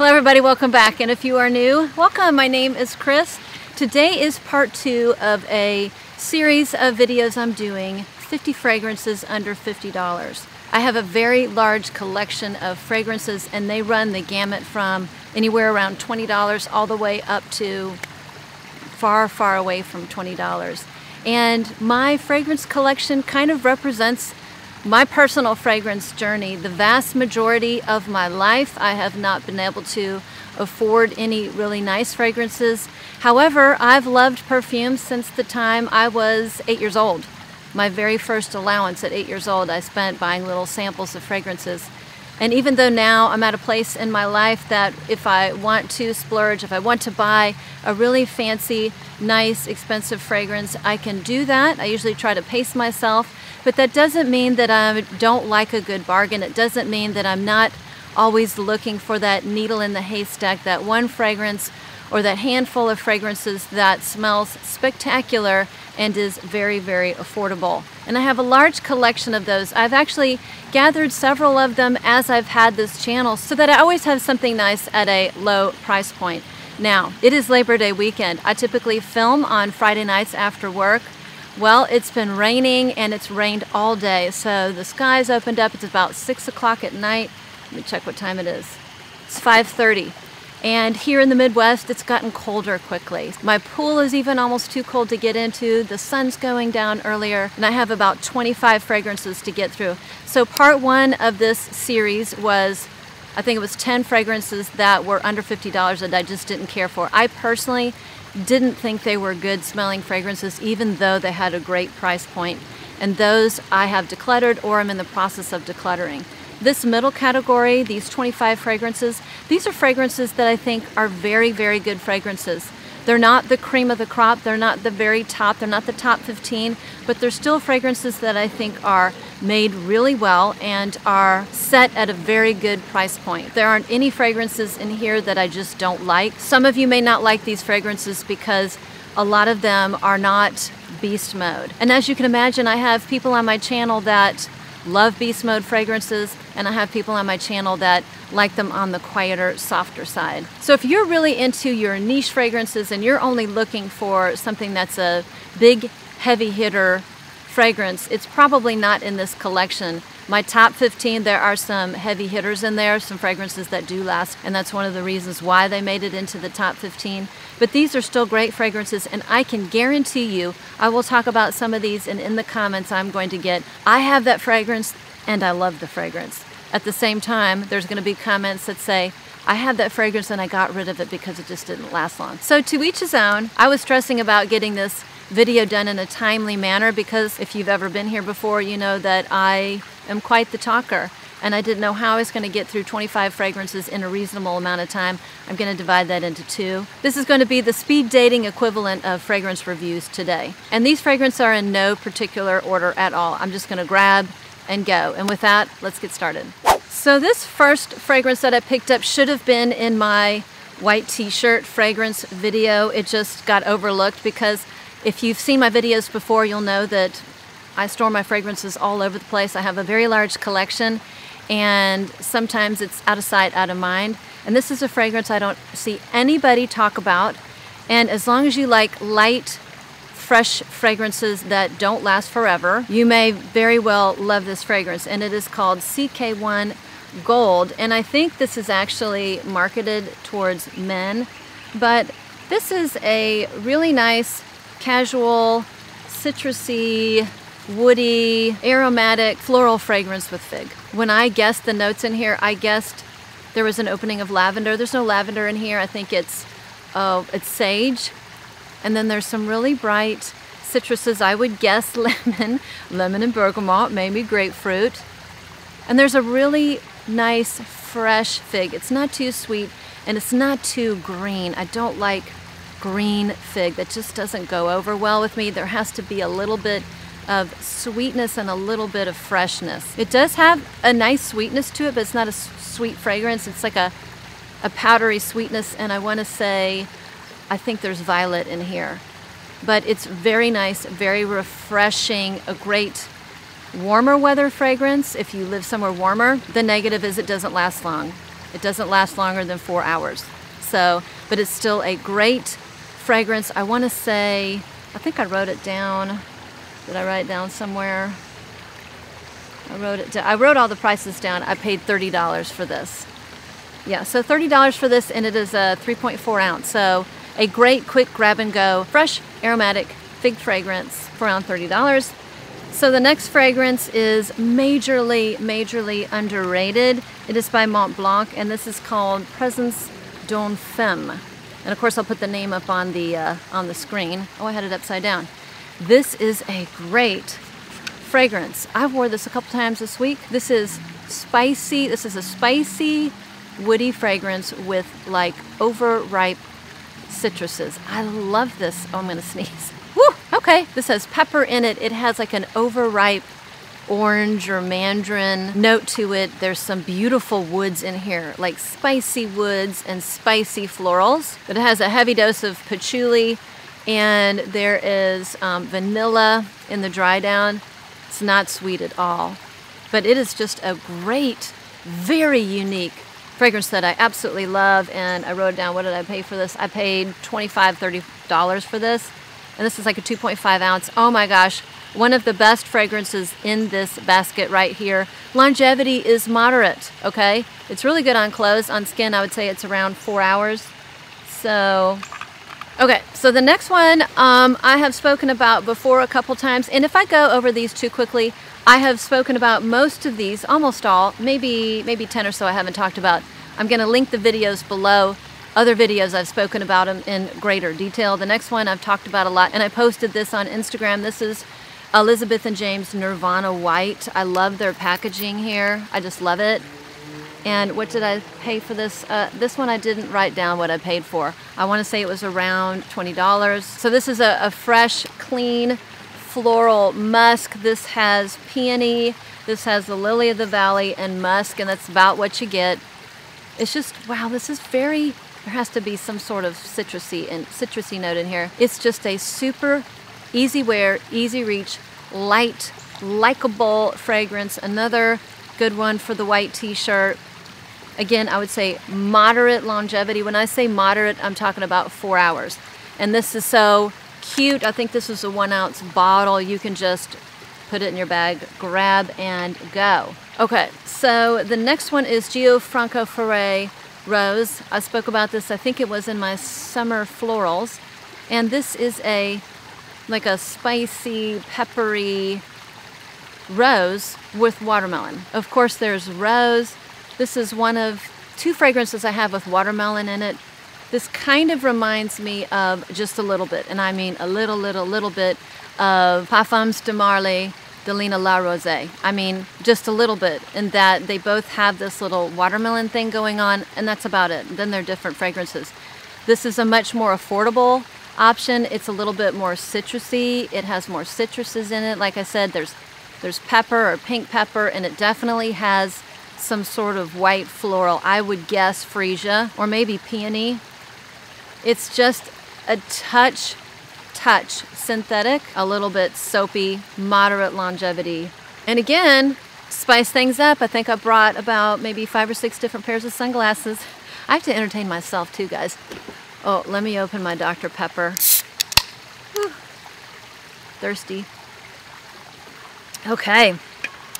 Hello everybody, welcome back. And if you are new, welcome. My name is Chris. Today is part two of a series of videos I'm doing, 50 fragrances under $50. I have a very large collection of fragrances and they run the gamut from anywhere around $20 all the way up to far, far away from $20. And my fragrance collection kind of represents my personal fragrance journey, the vast majority of my life, I have not been able to afford any really nice fragrances. However, I've loved perfumes since the time I was eight years old. My very first allowance at eight years old, I spent buying little samples of fragrances. And even though now I'm at a place in my life that if I want to splurge, if I want to buy a really fancy, nice, expensive fragrance, I can do that. I usually try to pace myself but that doesn't mean that I don't like a good bargain. It doesn't mean that I'm not always looking for that needle in the haystack, that one fragrance or that handful of fragrances that smells spectacular and is very, very affordable. And I have a large collection of those. I've actually gathered several of them as I've had this channel so that I always have something nice at a low price point. Now, it is Labor Day weekend. I typically film on Friday nights after work. Well, it's been raining and it's rained all day. So the sky's opened up. It's about 6 o'clock at night. Let me check what time it is. It's 5.30. And here in the Midwest, it's gotten colder quickly. My pool is even almost too cold to get into. The sun's going down earlier, and I have about 25 fragrances to get through. So part one of this series was, I think it was 10 fragrances that were under $50 that I just didn't care for. I personally didn't think they were good smelling fragrances, even though they had a great price point. And those I have decluttered or I'm in the process of decluttering. This middle category, these 25 fragrances, these are fragrances that I think are very, very good fragrances. They're not the cream of the crop, they're not the very top, they're not the top 15, but they're still fragrances that I think are made really well and are set at a very good price point. There aren't any fragrances in here that I just don't like. Some of you may not like these fragrances because a lot of them are not beast mode. And as you can imagine, I have people on my channel that love beast mode fragrances and I have people on my channel that like them on the quieter, softer side. So if you're really into your niche fragrances and you're only looking for something that's a big, heavy hitter fragrance, it's probably not in this collection. My top 15, there are some heavy hitters in there, some fragrances that do last, and that's one of the reasons why they made it into the top 15. But these are still great fragrances, and I can guarantee you, I will talk about some of these, and in the comments I'm going to get, I have that fragrance, and I love the fragrance. At the same time, there's going to be comments that say, I had that fragrance and I got rid of it because it just didn't last long. So to each his own, I was stressing about getting this video done in a timely manner because if you've ever been here before, you know that I am quite the talker and I didn't know how I was going to get through 25 fragrances in a reasonable amount of time. I'm going to divide that into two. This is going to be the speed dating equivalent of fragrance reviews today. And these fragrances are in no particular order at all. I'm just going to grab and go. And with that, let's get started. So this first fragrance that I picked up should have been in my white t-shirt fragrance video. It just got overlooked because if you've seen my videos before, you'll know that I store my fragrances all over the place. I have a very large collection and sometimes it's out of sight, out of mind. And this is a fragrance I don't see anybody talk about. And as long as you like light, fresh fragrances that don't last forever, you may very well love this fragrance. And it is called CK One Gold. And I think this is actually marketed towards men. But this is a really nice, casual, citrusy, woody, aromatic, floral fragrance with fig. When I guessed the notes in here, I guessed there was an opening of lavender. There's no lavender in here. I think it's, oh, it's sage and then there's some really bright citruses. I would guess lemon, lemon and bergamot, maybe grapefruit. And there's a really nice fresh fig. It's not too sweet and it's not too green. I don't like green fig. That just doesn't go over well with me. There has to be a little bit of sweetness and a little bit of freshness. It does have a nice sweetness to it, but it's not a sweet fragrance. It's like a, a powdery sweetness, and I want to say I think there's violet in here. But it's very nice, very refreshing, a great warmer weather fragrance if you live somewhere warmer. The negative is it doesn't last long. It doesn't last longer than four hours. So, but it's still a great fragrance. I want to say, I think I wrote it down. Did I write it down somewhere? I wrote it down. I wrote all the prices down. I paid $30 for this. Yeah, so $30 for this, and it is a 3.4 ounce. So a great quick grab and go, fresh, aromatic fig fragrance for around $30. So the next fragrance is majorly, majorly underrated. It is by Mont Blanc, and this is called Presence d'une Femme. And of course, I'll put the name up on the uh, on the screen. Oh, I had it upside down. This is a great fragrance. I've wore this a couple times this week. This is spicy. This is a spicy, woody fragrance with like overripe citruses. I love this. Oh, I'm gonna sneeze. Woo! Okay, this has pepper in it. It has like an overripe orange or mandarin note to it. There's some beautiful woods in here, like spicy woods and spicy florals. But it has a heavy dose of patchouli, and there is um, vanilla in the dry down. It's not sweet at all, but it is just a great, very unique fragrance that I absolutely love. And I wrote down what did I pay for this? I paid $25, $30 for this. And this is like a 2.5 ounce. Oh my gosh, one of the best fragrances in this basket right here. Longevity is moderate, okay? It's really good on clothes. On skin, I would say it's around four hours. So, okay, so the next one um, I have spoken about before a couple times. And if I go over these too quickly, I have spoken about most of these, almost all, maybe maybe 10 or so I haven't talked about. I'm going to link the videos below. Other videos I've spoken about them in greater detail. The next one I've talked about a lot, and I posted this on Instagram. This is Elizabeth and James Nirvana White. I love their packaging here. I just love it. And what did I pay for this? Uh, this one I didn't write down what I paid for. I want to say it was around $20. So this is a, a fresh, clean, floral musk. This has peony, this has the lily of the valley and musk, and that's about what you get. It's just, wow, this is very, there has to be some sort of citrusy and citrusy note in here. It's just a super easy wear, easy reach, light, likable fragrance. Another good one for the white t-shirt. Again, I would say moderate longevity. When I say moderate, I'm talking about four hours. And this is so cute. I think this is a one ounce bottle. You can just put it in your bag, grab and go. Okay, so the next one is Gianfranco Ferré Rose. I spoke about this, I think it was in my summer florals. And this is a like a spicy, peppery rose with watermelon. Of course, there's rose. This is one of two fragrances I have with watermelon in it. This kind of reminds me of just a little bit, and I mean a little, little, little bit of Parfums de Marly Delina La Rosée. I mean, just a little bit, in that they both have this little watermelon thing going on, and that's about it. Then they're different fragrances. This is a much more affordable option. It's a little bit more citrusy. It has more citruses in it. Like I said, there's there's pepper or pink pepper, and it definitely has some sort of white floral. I would guess freesia or maybe peony. It's just a touch, touch synthetic, a little bit soapy, moderate longevity. And again, spice things up. I think I brought about maybe five or six different pairs of sunglasses. I have to entertain myself too, guys. Oh, let me open my Dr. Pepper. Whew. Thirsty. Okay,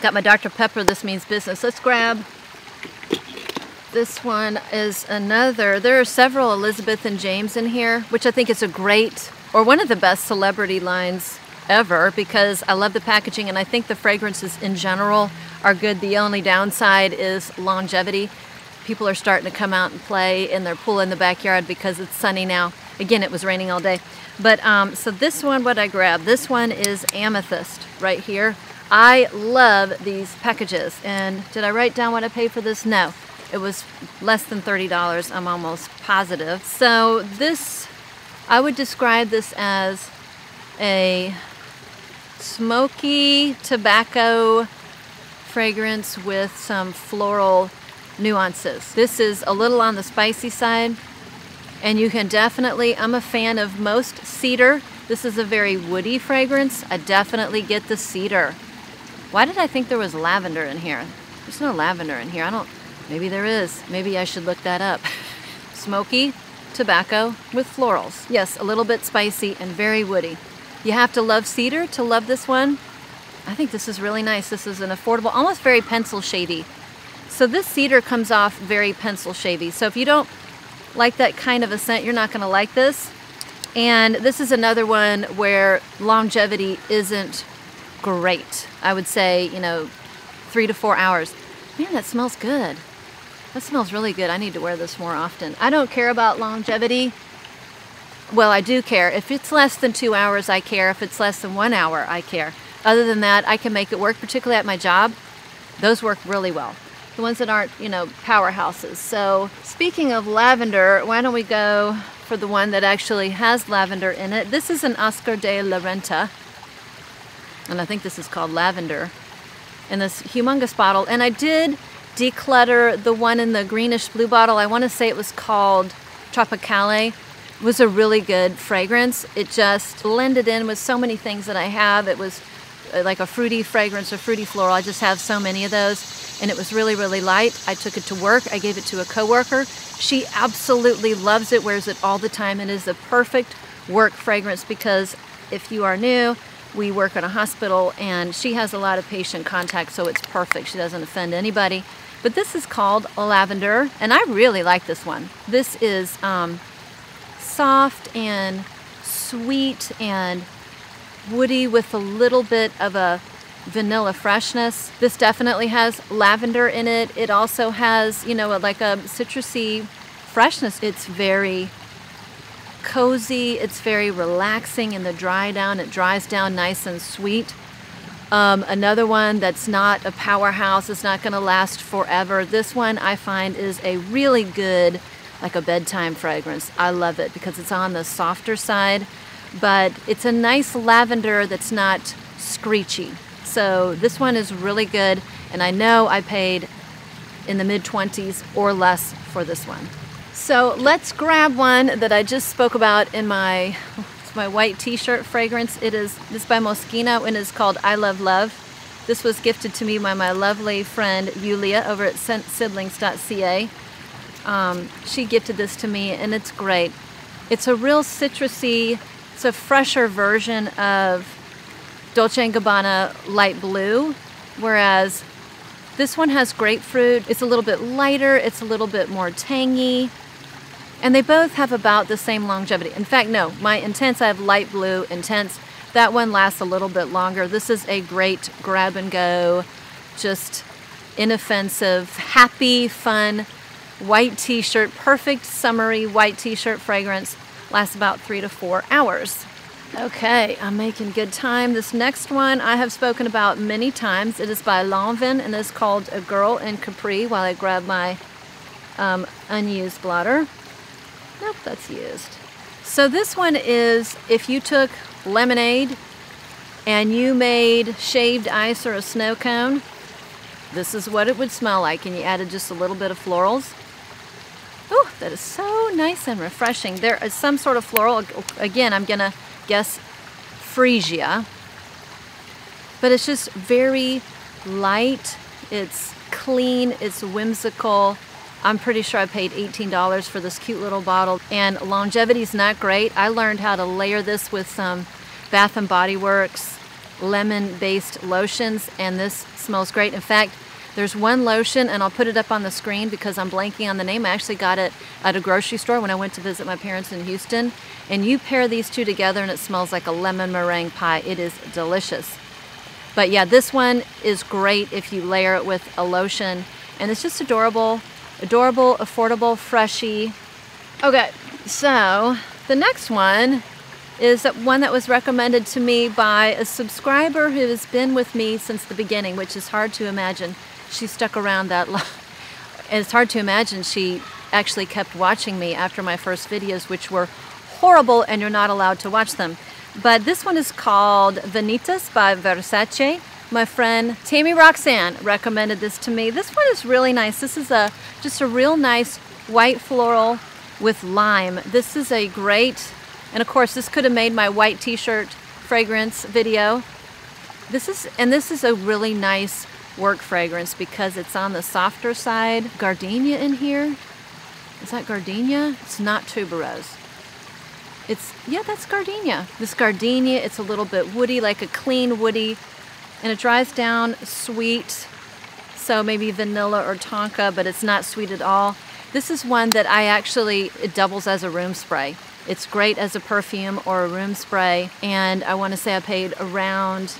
got my Dr. Pepper. This means business. Let's grab this one is another. There are several Elizabeth and James in here, which I think is a great or one of the best celebrity lines ever because I love the packaging and I think the fragrances in general are good. The only downside is longevity. People are starting to come out and play in their pool in the backyard because it's sunny now. Again, it was raining all day. But um, so this one, what I grabbed, this one is amethyst right here. I love these packages. And did I write down what I paid for this? No. It was less than $30, I'm almost positive. So this, I would describe this as a smoky tobacco fragrance with some floral nuances. This is a little on the spicy side and you can definitely, I'm a fan of most cedar. This is a very woody fragrance. I definitely get the cedar. Why did I think there was lavender in here? There's no lavender in here. I don't Maybe there is. Maybe I should look that up. Smoky tobacco with florals. Yes, a little bit spicy and very woody. You have to love cedar to love this one. I think this is really nice. This is an affordable, almost very pencil shady. So this cedar comes off very pencil shady. So if you don't like that kind of a scent, you're not gonna like this. And this is another one where longevity isn't great. I would say, you know, three to four hours. Man, that smells good. That smells really good. I need to wear this more often. I don't care about longevity. Well, I do care. If it's less than two hours, I care. If it's less than one hour, I care. Other than that, I can make it work, particularly at my job. Those work really well. The ones that aren't, you know, powerhouses. So, speaking of lavender, why don't we go for the one that actually has lavender in it? This is an Oscar de la Renta. And I think this is called lavender in this humongous bottle. And I did declutter the one in the greenish blue bottle. I want to say it was called Tropicale. It was a really good fragrance. It just blended in with so many things that I have. It was uh, like a fruity fragrance, a fruity floral. I just have so many of those. And it was really, really light. I took it to work. I gave it to a coworker. She absolutely loves it, wears it all the time. It is the perfect work fragrance because if you are new, we work at a hospital and she has a lot of patient contact, so it's perfect. She doesn't offend anybody. But this is called a lavender, and I really like this one. This is um, soft and sweet and woody with a little bit of a vanilla freshness. This definitely has lavender in it. It also has, you know, like a citrusy freshness. It's very cozy, it's very relaxing in the dry down. It dries down nice and sweet. Um, another one that's not a powerhouse, it's not going to last forever. This one I find is a really good, like a bedtime fragrance. I love it because it's on the softer side, but it's a nice lavender that's not screechy. So this one is really good, and I know I paid in the mid 20s or less for this one. So let's grab one that I just spoke about in my my white t-shirt fragrance. It is this by Moschino and is called I Love Love. This was gifted to me by my lovely friend Yulia over at siblings.ca. Um, she gifted this to me and it's great. It's a real citrusy, it's a fresher version of Dolce & Gabbana light blue, whereas this one has grapefruit. It's a little bit lighter, it's a little bit more tangy. And they both have about the same longevity. In fact, no, my Intense, I have light blue Intense. That one lasts a little bit longer. This is a great grab and go, just inoffensive, happy, fun white t shirt, perfect summery white t shirt fragrance. Lasts about three to four hours. Okay, I'm making good time. This next one I have spoken about many times. It is by Lanvin and is called A Girl in Capri while I grab my um, unused blotter. Nope, that's used. So this one is if you took lemonade and you made shaved ice or a snow cone, this is what it would smell like and you added just a little bit of florals. Oh, that is so nice and refreshing. There is some sort of floral, again, I'm gonna guess freesia, but it's just very light, it's clean, it's whimsical, I'm pretty sure I paid $18 for this cute little bottle and longevity is not great. I learned how to layer this with some Bath and Body Works lemon based lotions and this smells great. In fact, there's one lotion and I'll put it up on the screen because I'm blanking on the name. I actually got it at a grocery store when I went to visit my parents in Houston. And you pair these two together and it smells like a lemon meringue pie. It is delicious. But yeah, this one is great if you layer it with a lotion and it's just adorable. Adorable, affordable, freshy. Okay, so the next one is that one that was recommended to me by a subscriber who has been with me since the beginning, which is hard to imagine. She stuck around that long. And it's hard to imagine she actually kept watching me after my first videos, which were horrible and you're not allowed to watch them. But this one is called Vanitas by Versace. My friend Tammy Roxanne recommended this to me. This one is really nice. This is a just a real nice white floral with lime. This is a great, and of course this could have made my white t-shirt fragrance video. This is, and this is a really nice work fragrance because it's on the softer side. Gardenia in here. Is that gardenia? It's not tuberose. It's, yeah, that's gardenia. This gardenia, it's a little bit woody, like a clean woody, and it dries down sweet. So maybe vanilla or tonka, but it's not sweet at all. This is one that I actually, it doubles as a room spray. It's great as a perfume or a room spray. And I want to say I paid around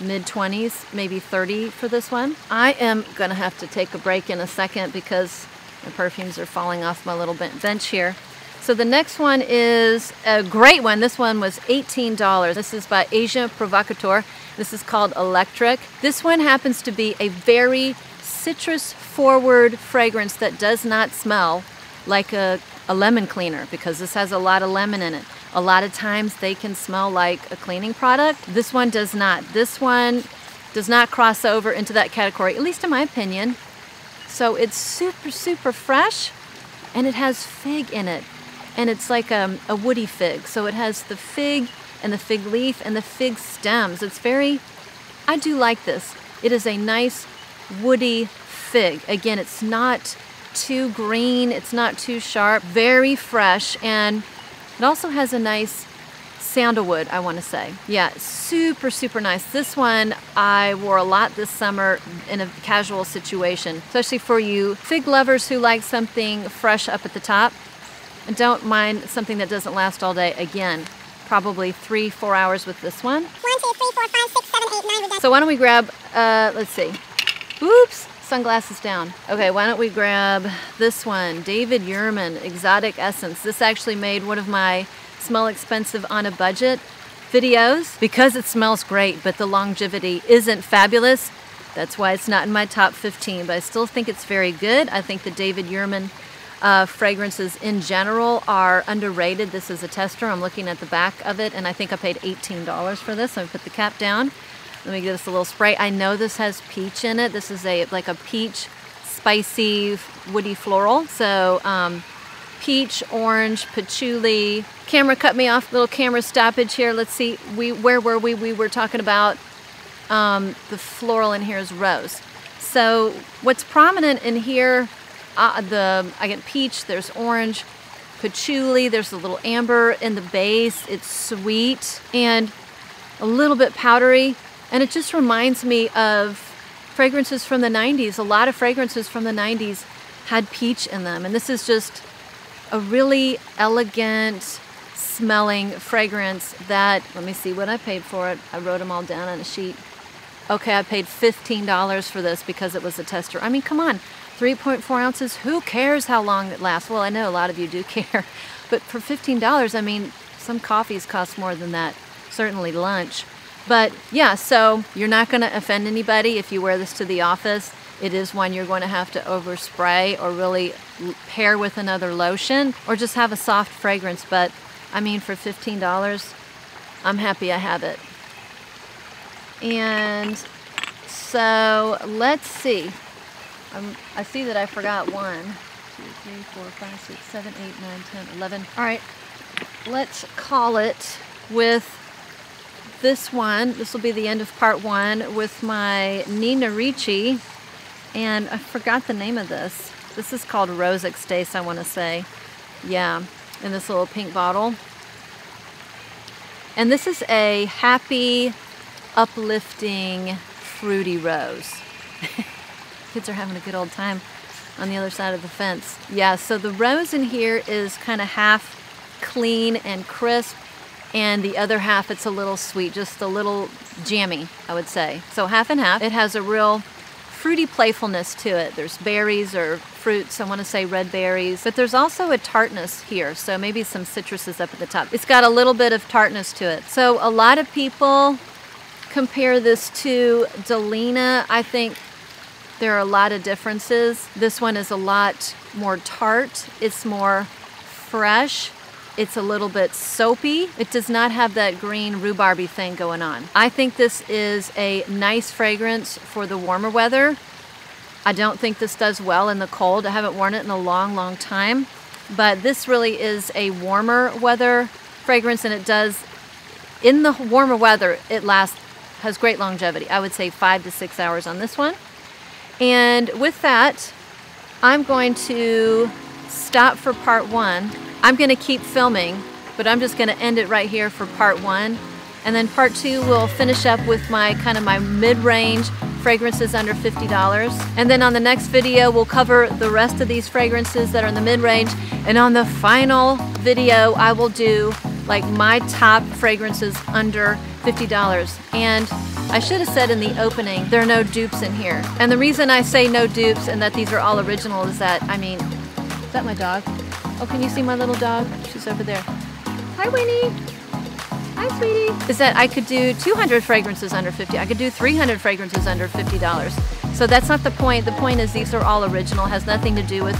mid 20s, maybe 30 for this one. I am going to have to take a break in a second because the perfumes are falling off my little bench here. So the next one is a great one. This one was $18. This is by Asia Provocateur. This is called Electric. This one happens to be a very citrus forward fragrance that does not smell like a, a lemon cleaner because this has a lot of lemon in it. A lot of times they can smell like a cleaning product. This one does not. This one does not cross over into that category, at least in my opinion. So it's super, super fresh and it has fig in it. And it's like a, a woody fig. So it has the fig and the fig leaf and the fig stems. It's very, I do like this. It is a nice woody fig. Again, it's not too green, it's not too sharp, very fresh, and it also has a nice sandalwood, I want to say. Yeah, super, super nice. This one I wore a lot this summer in a casual situation, especially for you fig lovers who like something fresh up at the top and don't mind something that doesn't last all day. Again, probably three, four hours with this one. One, two, three, four, five, six, seven, eight, nine. So why don't we grab, uh, let's see. Oops, sunglasses down. Okay, why don't we grab this one, David Yurman Exotic Essence. This actually made one of my smell expensive on a budget videos because it smells great, but the longevity isn't fabulous. That's why it's not in my top 15, but I still think it's very good. I think the David Yurman uh, fragrances in general are underrated. This is a tester. I'm looking at the back of it, and I think I paid $18 for this. I put the cap down. Let me give this a little spray. I know this has peach in it. This is a like a peach, spicy, woody floral. So um, peach, orange, patchouli. Camera cut me off. Little camera stoppage here. Let's see. We where were we? We were talking about um, the floral in here is rose. So what's prominent in here? Uh, the I get peach. There's orange, patchouli. There's a little amber in the base. It's sweet and a little bit powdery, and it just reminds me of fragrances from the 90s. A lot of fragrances from the 90s had peach in them, and this is just a really elegant smelling fragrance that, let me see what I paid for it. I wrote them all down on a sheet. Okay, I paid $15 for this because it was a tester. I mean, come on, 3.4 ounces, who cares how long it lasts? Well, I know a lot of you do care, but for $15, I mean, some coffees cost more than that, certainly lunch. But yeah, so you're not going to offend anybody if you wear this to the office. It is one you're going to have to overspray or really pair with another lotion or just have a soft fragrance. But I mean, for $15, I'm happy I have it. And so let's see. Um, I see that I forgot one, two, three, four, five, six, seven, eight, nine, ten, eleven. All right, let's call it with this one. This will be the end of part one with my Nina Ricci and I forgot the name of this. This is called Rose Extase, I want to say. Yeah, in this little pink bottle. And this is a happy, uplifting, fruity rose. Kids are having a good old time on the other side of the fence. Yeah, so the rose in here is kind of half clean and crisp, and the other half it's a little sweet, just a little jammy, I would say. So half and half. It has a real fruity playfulness to it. There's berries or fruits, I want to say red berries, but there's also a tartness here, so maybe some citruses up at the top. It's got a little bit of tartness to it. So a lot of people compare this to Delina. I think there are a lot of differences. This one is a lot more tart. It's more fresh. It's a little bit soapy. It does not have that green rhubarby thing going on. I think this is a nice fragrance for the warmer weather. I don't think this does well in the cold. I haven't worn it in a long, long time. But this really is a warmer weather fragrance and it does, in the warmer weather, it lasts has great longevity. I would say five to six hours on this one. And with that, I'm going to stop for part one. I'm gonna keep filming, but I'm just gonna end it right here for part one. And then part two, we'll finish up with my kind of my mid-range fragrances under $50. And then on the next video, we'll cover the rest of these fragrances that are in the mid-range. And on the final video, I will do like my top fragrances under $50. And I should have said in the opening, there are no dupes in here. And the reason I say no dupes and that these are all original is that, I mean, is that my dog? Oh, can you see my little dog? She's over there. Hi, Winnie. Hi, sweetie. Is that I could do 200 fragrances under 50. I could do 300 fragrances under $50. So that's not the point. The point is these are all original. Has nothing to do with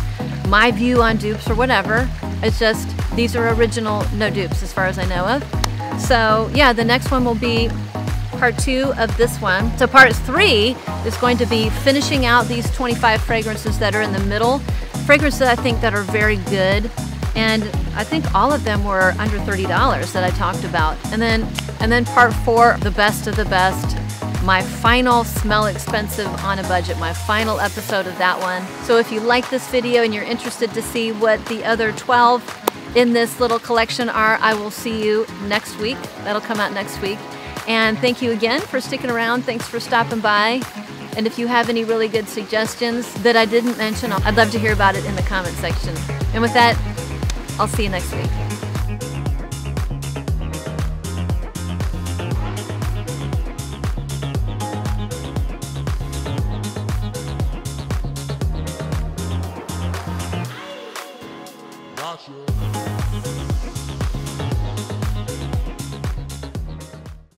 my view on dupes or whatever. It's just these are original, no dupes as far as I know of. So yeah, the next one will be part two of this one. So part three is going to be finishing out these 25 fragrances that are in the middle. Fragrances I think that are very good. And I think all of them were under $30 that I talked about. And then, and then part four, the best of the best, my final smell expensive on a budget, my final episode of that one. So if you like this video and you're interested to see what the other 12 in this little collection are, I will see you next week. That'll come out next week. And thank you again for sticking around. Thanks for stopping by. And if you have any really good suggestions that I didn't mention, I'd love to hear about it in the comment section. And with that, I'll see you next week.